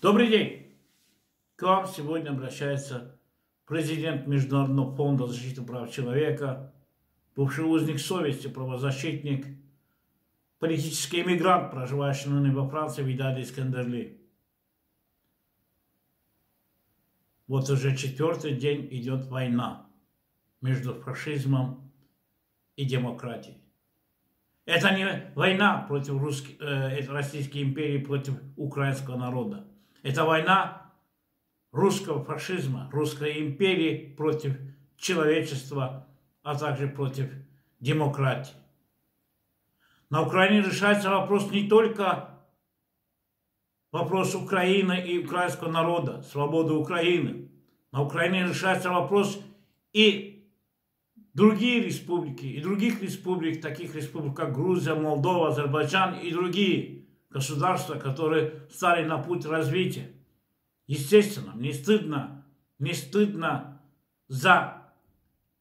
Добрый день! К вам сегодня обращается президент Международного фонда защиты прав человека, бывший узник совести, правозащитник, политический эмигрант, проживающий ныне во Франции, Видаль Искандерли. Вот уже четвертый день идет война между фашизмом и демократией. Это не война против русской, э, Российской империи, против украинского народа. Это война русского фашизма, русской империи против человечества, а также против демократии. На Украине решается вопрос не только вопрос Украины и украинского народа, свободы Украины. На Украине решается вопрос и другие республики, и других республик, таких республик, как Грузия, Молдова, Азербайджан и другие – государства, которые стали на путь развития. Естественно, мне стыдно, мне стыдно за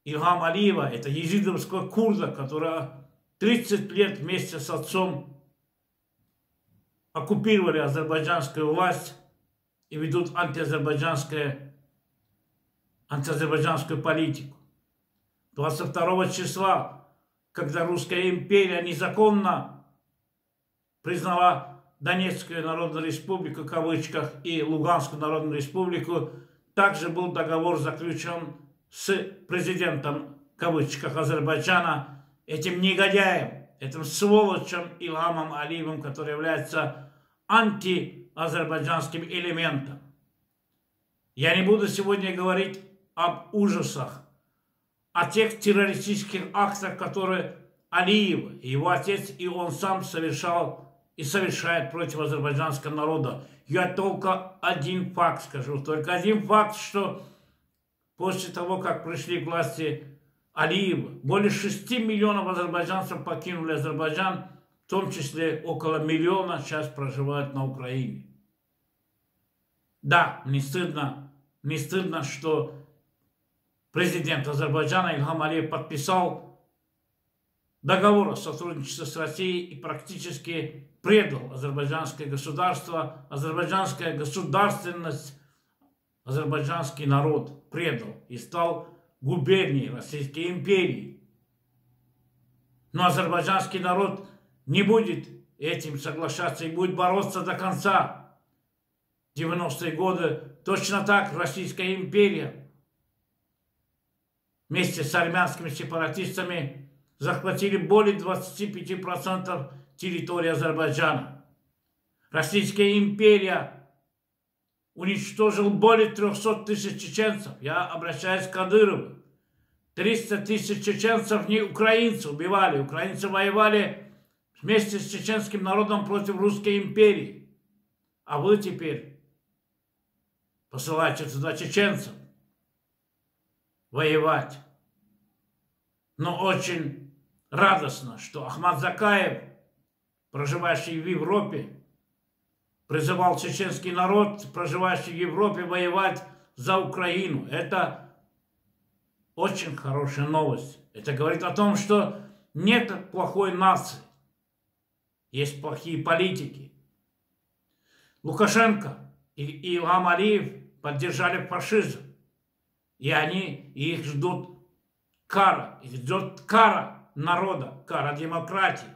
Ильгам Алиева, это езидовского курда, которая 30 лет вместе с отцом оккупировали азербайджанскую власть и ведут антиазербайджанское, антиазербайджанскую политику. 22 числа, когда Русская империя незаконно признала Донецкую Народную Республику, в кавычках, и Луганскую Народную Республику, также был договор заключен с президентом, в кавычках, Азербайджана, этим негодяем, этим сволочем Илхамом Алиевым, который является антиазербайджанским элементом. Я не буду сегодня говорить об ужасах, о тех террористических актах, которые Алиев, его отец и он сам совершал и совершает против азербайджанского народа. Я только один факт скажу, только один факт, что после того, как пришли к власти Алиева, более 6 миллионов азербайджанцев покинули Азербайджан, в том числе около миллиона сейчас проживают на Украине. Да, не стыдно, не стыдно, что президент Азербайджана Ильхам Алиев подписал договор о сотрудничестве с Россией и практически предал азербайджанское государство, азербайджанская государственность, азербайджанский народ предал и стал губернией Российской империи. Но азербайджанский народ не будет этим соглашаться и будет бороться до конца. 90-е годы точно так Российская империя вместе с армянскими сепаратистами захватили более 25% территории Азербайджана. Российская империя уничтожил более 300 тысяч чеченцев. Я обращаюсь к Кадырову. 300 тысяч чеченцев не украинцы убивали. Украинцы воевали вместе с чеченским народом против русской империи. А вы теперь посылаете туда чеченцев воевать. Но очень радостно, что Ахмад Закаев, проживающий в Европе, призывал чеченский народ, проживающий в Европе, воевать за Украину. Это очень хорошая новость. Это говорит о том, что нет плохой нации. Есть плохие политики. Лукашенко и Илхам Алиев поддержали фашизм. И они, их ждут кара. Их ждет кара народа, кара демократии.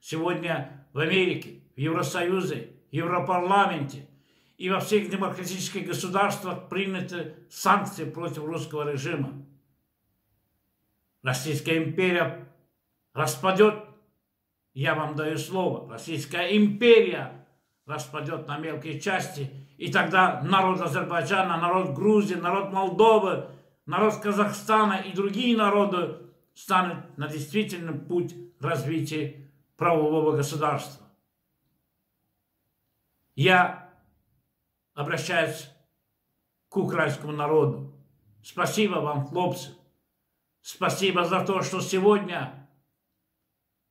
Сегодня в Америке, в Евросоюзе, в Европарламенте и во всех демократических государствах приняты санкции против русского режима. Российская империя распадет, я вам даю слово, Российская империя распадет на мелкие части, и тогда народ Азербайджана, народ Грузии, народ Молдовы, народ Казахстана и другие народы станут на действительный путь развития правового государства. Я обращаюсь к украинскому народу. Спасибо вам, хлопцы. Спасибо за то, что сегодня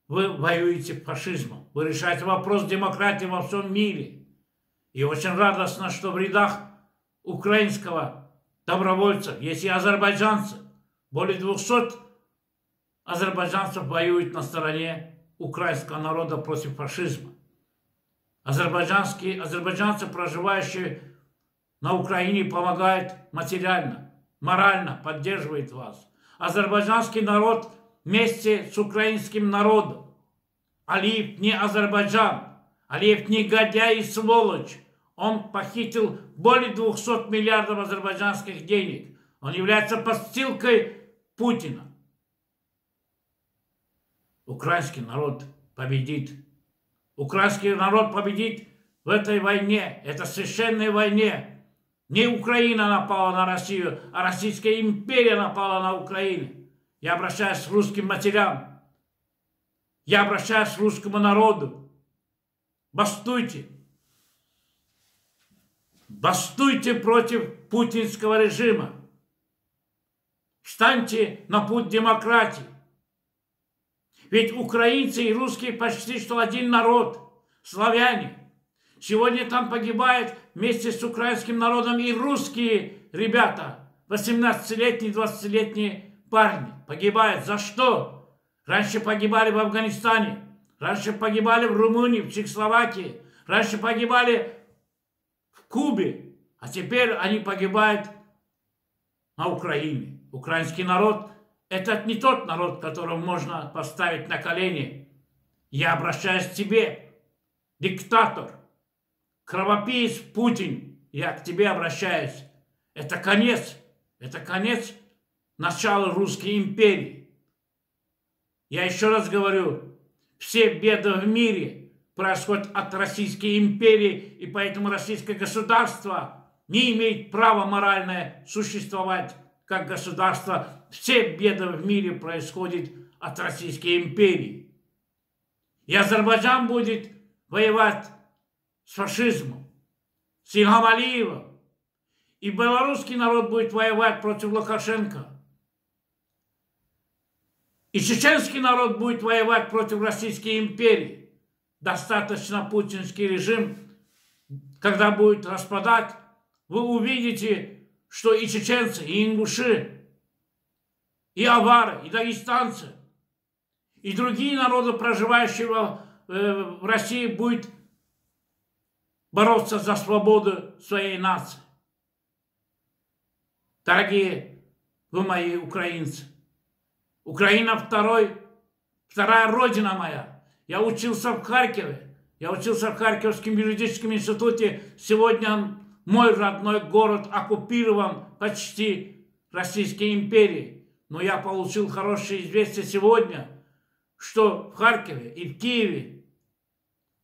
вы воюете фашизмом. Вы решаете вопрос демократии во всем мире. И очень радостно, что в рядах украинского добровольцев есть и азербайджанцы. Более 200 азербайджанцев воюют на стороне украинского народа против фашизма. Азербайджанские, азербайджанцы, проживающие на Украине, помогают материально, морально, поддерживает вас. Азербайджанский народ вместе с украинским народом. Алиев не Азербайджан. Алиев негодяй и сволочь. Он похитил более 200 миллиардов азербайджанских денег. Он является подстилкой Путина. Украинский народ победит. Украинский народ победит в этой войне. Это священной войне. Не Украина напала на Россию, а Российская империя напала на Украину. Я обращаюсь к русским матерям. Я обращаюсь к русскому народу. Бастуйте. Бастуйте против путинского режима. Встаньте на путь демократии. Ведь украинцы и русские почти что один народ, славяне. Сегодня там погибают вместе с украинским народом и русские ребята, 18-летние, 20-летние парни. Погибают. За что? Раньше погибали в Афганистане, раньше погибали в Румынии, в Чехословакии, раньше погибали в Кубе, а теперь они погибают на Украине. Украинский народ это не тот народ, которого можно поставить на колени. Я обращаюсь к тебе, диктатор, кровопиец Путин. Я к тебе обращаюсь. Это конец, это конец начала русской империи. Я еще раз говорю, все беды в мире происходят от Российской империи, и поэтому российское государство не имеет права моральное существовать как государство, все беды в мире происходят от Российской империи. И Азербайджан будет воевать с фашизмом, с Ильхам Алиевым. И белорусский народ будет воевать против Лукашенко. И чеченский народ будет воевать против Российской империи. Достаточно путинский режим, когда будет распадать, вы увидите что и чеченцы, и ингуши, и авары, и дагестанцы, и другие народы, проживающие в э, России, будут бороться за свободу своей нации. Дорогие вы мои украинцы, Украина второй, вторая родина моя. Я учился в Харькове, я учился в Харьковском юридическом институте. Сегодня мой родной город оккупирован почти Российской империей. Но я получил хорошее известие сегодня, что в Харькове и в Киеве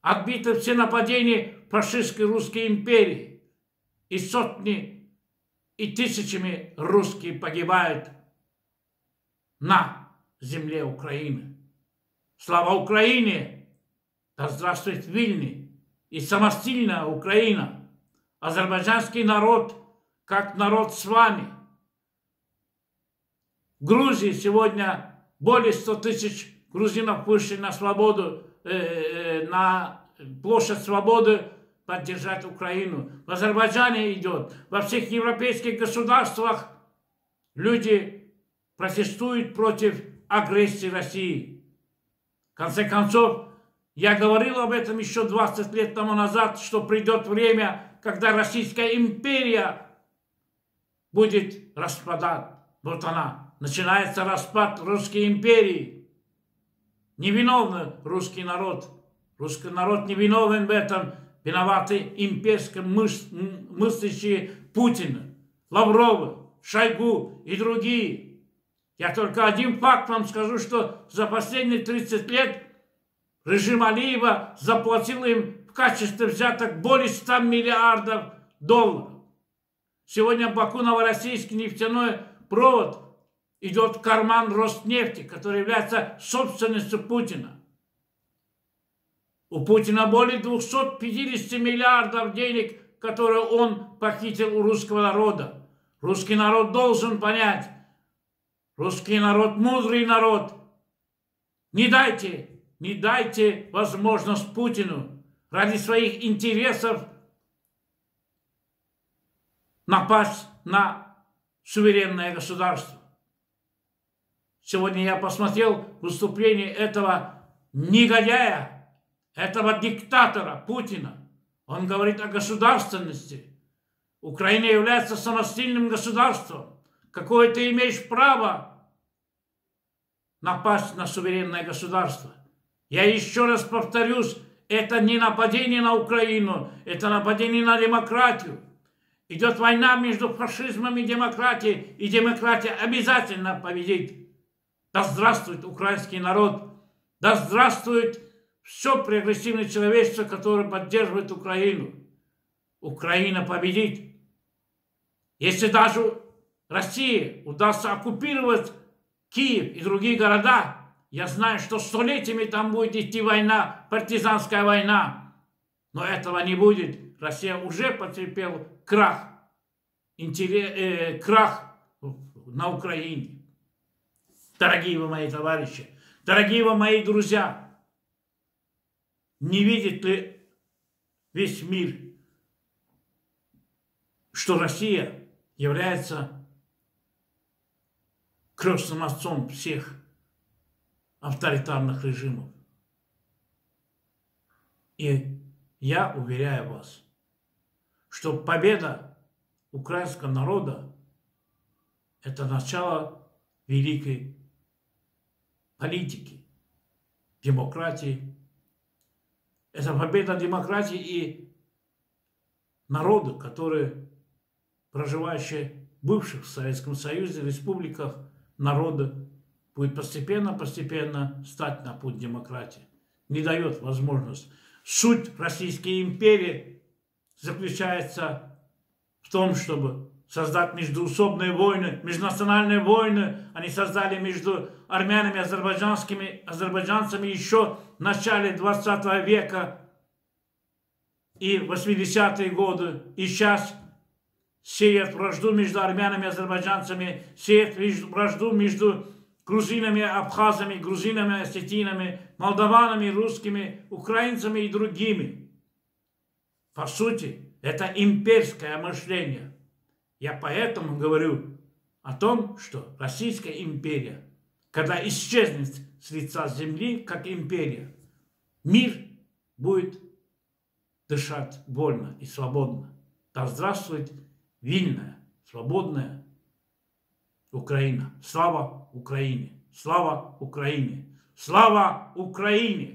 отбиты все нападения фашистской русской империи. И сотни и тысячами русские погибают на земле Украины. Слава Украине! Да здравствует Вильни и самостильная Украина! Азербайджанский народ, как народ с вами. В Грузии сегодня более 100 тысяч грузинов вышли на свободу, э, э, на площадь свободы поддержать Украину. В Азербайджане идет. Во всех европейских государствах люди протестуют против агрессии России. В конце концов, я говорил об этом еще 20 лет тому назад, что придет время, когда Российская империя будет распадать. Вот она. Начинается распад Русской империи. Невиновный русский народ. Русский народ невиновен в этом. Виноваты имперские мыс мыслящие Путина, Лавровы, Шойгу и другие. Я только один факт вам скажу, что за последние 30 лет режим Алиева заплатил им качестве взяток более 100 миллиардов долларов. Сегодня Баку-Новороссийский нефтяной провод идет в карман Роснефти, который является собственностью Путина. У Путина более 250 миллиардов денег, которые он похитил у русского народа. Русский народ должен понять, русский народ мудрый народ. Не дайте, не дайте возможность Путину ради своих интересов напасть на суверенное государство. Сегодня я посмотрел выступление этого негодяя, этого диктатора Путина. Он говорит о государственности. Украина является самостильным государством. Какое ты имеешь право напасть на суверенное государство? Я еще раз повторюсь, это не нападение на Украину, это нападение на демократию. Идет война между фашизмом и демократией, и демократия обязательно победит. Да здравствует украинский народ, да здравствует все прогрессивное человечество, которое поддерживает Украину. Украина победит. Если даже России удастся оккупировать Киев и другие города, я знаю, что столетиями там будет идти война, партизанская война. Но этого не будет. Россия уже потерпела крах, интерес, э, крах на Украине. Дорогие вы мои товарищи, дорогие вы мои друзья, не видит ли весь мир, что Россия является крестным отцом всех авторитарных режимов. И я уверяю вас, что победа украинского народа – это начало великой политики, демократии. Это победа демократии и народа, которые, проживающие в бывших в Советском Союзе, республиках, народа, будет постепенно-постепенно стать на путь демократии. Не дает возможность. Суть Российской империи заключается в том, чтобы создать междуусобные войны, межнациональные войны. Они создали между армянами азербайджанскими, азербайджанцами еще в начале 20 века и 80-е годы. И сейчас сеют вражду между армянами и азербайджанцами, сеют вражду между грузинами, абхазами, грузинами, осетинами, молдаванами, русскими, украинцами и другими. По сути, это имперское мышление. Я поэтому говорю о том, что Российская империя, когда исчезнет с лица земли, как империя, мир будет дышать вольно и свободно. Да здравствует вильная, свободная Украина. Слава Украине! Слава Украине! Слава Украине!